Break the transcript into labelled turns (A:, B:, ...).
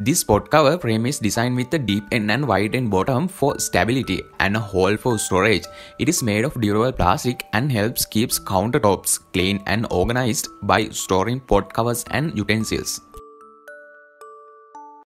A: This pot cover frame is designed with a deep end and wide end bottom for stability and a hole for storage. It is made of durable plastic and helps keeps countertops clean and organized by storing pot covers and utensils.